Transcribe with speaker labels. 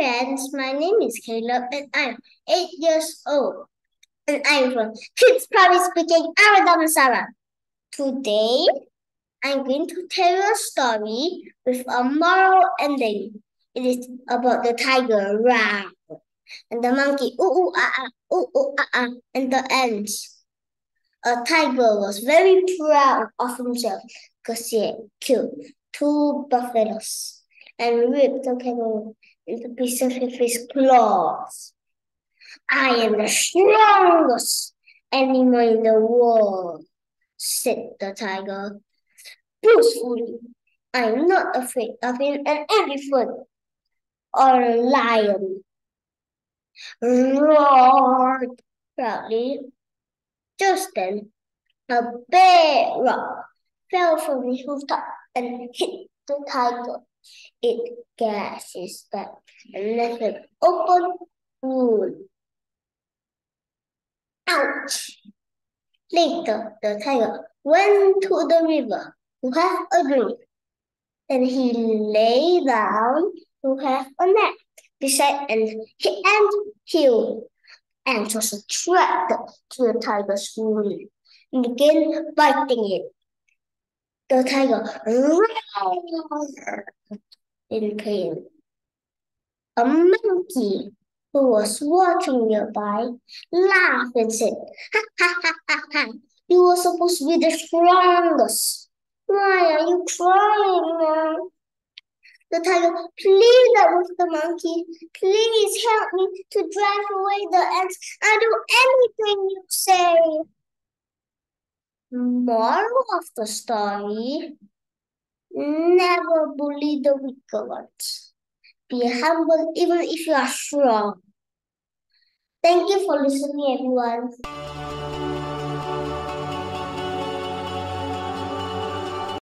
Speaker 1: friends, my name is Kayleb and I'm 8 years old. And I'm from Kids Private Speaking Ara Damansara. Today, I'm going to tell you a story with a moral ending. It is about the tiger, rah, and the monkey, ooh, ooh, ah, ah, ooh, ooh, ah, ah, and the ants. A tiger was very proud of himself because he had killed two buffaloes and ripped the camel into pieces with his claws. I am the strongest animal in the world, said the tiger boastfully. I am not afraid of an elephant or a lion. Roared proudly. Just then, a big rock fell from the rooftop and hit the tiger. It gasped his back and left an open wound. Ouch! Later, the tiger went to the river to have a drink. Then he lay down to have a nap beside and he and healed and was attracted to the tiger's wound and began biting it. The tiger in pain. A monkey who was watching nearby laughed and said, Ha ha ha ha ha, you were supposed to be the strongest. Why are you crying now? The tiger pleaded with the monkey, please help me to drive away the ants. I'll do anything you say. Moral of the story, never bully the weaker ones. Be humble even if you are strong. Thank you for listening, everyone.